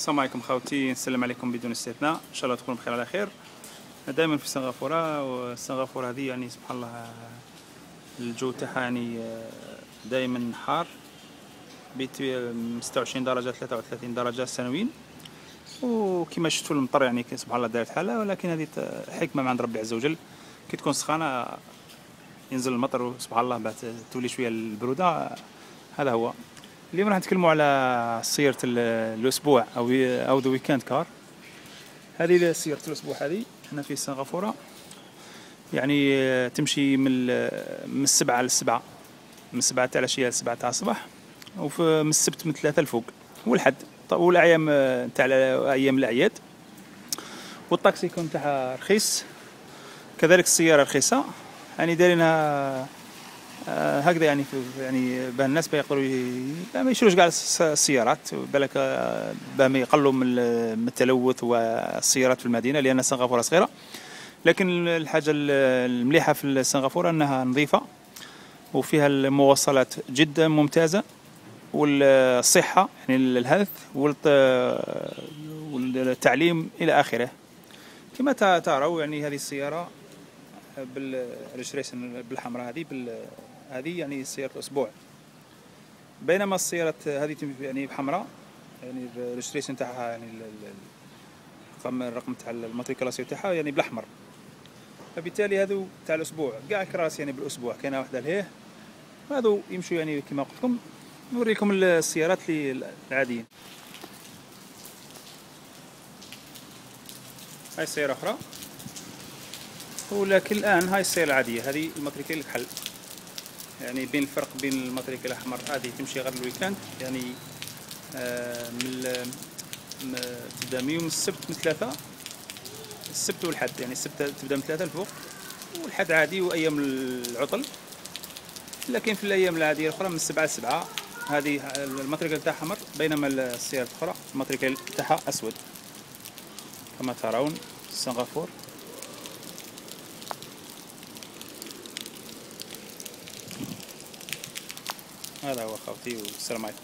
السلام عليكم خوتي نسلم عليكم بدون استثناء. إن شاء الله تكونوا بخير على خير. دائما في سنغافورة وسنغافوره هذه يعني سبحان الله الجو تاعها يعني دائما حار بيت 26 درجة 33 درجة سنويا. وكما شفتوا المطر يعني سبحان الله دارت حالة ولكن هذه حكمة من عند ربي عز وجل. كي تكون سخانة ينزل المطر سبحان الله بعد تولي شوية البرودة هذا هو. اليوم راح نتكلموا على سيارة الأسبوع أو أو the weekend car هذه سيارة الأسبوع هذه. هنا في سنغافورة. يعني تمشي من من السبعة للسبعة من السبعة تاع العشية للسبعة تاع الصباح. وفي من السبت من ثلاثة لفوق. والحد. والأيام تاع أيام الأعياد. وال tax يكون تاعها رخيص. كذلك السيارة رخيصة. يعني دايرينها آه، هكذا يعني يعني باه الناس يقدروا ما يشروش كاع السيارات بالك آه، باه يقلوا من التلوث والسيارات في المدينة لأن سنغافوره صغيرة. لكن الحاجة المليحة في سنغافوره أنها نظيفة وفيها المواصلات جدا ممتازة والصحة يعني الهيلث والتعليم إلى آخره. كما تروا يعني هذه السيارة بال registration بالحمراء هذه بال هذه يعني سيارة أسبوع. بينما السيارة هذه يعني بحمراء يعني ال registration تاعها يعني الرقم الرقم تاع ال matriculation تاعها يعني بالأحمر. فبالتالي هذو تاع الأسبوع كاع كراس يعني بالأسبوع. كاينة واحدة لهيه هذو يمشوا يعني كما قلت لكم نوريكم السيارات العاديين. هاي سيارة أخرى. ولكن الآن هاي السيارة العادية هذه ال matricule الكحل يعني بين الفرق بين ال matricule الأحمر هذه تمشي غير ال weekend. يعني آه من تبدأ من يوم السبت من ثلاثة السبت والحد. يعني السبت تبدأ من ثلاثة الفوق والحد عادي وأيام العطل. لكن في الأيام العادية الأخرى من السبعة لسبعة هذه ال matricule تاعها أحمر بينما السيارة الأخرى ال matricule تاعها أسود. كما ترون سنغافور هذا هو خوتي والسلام عليكم.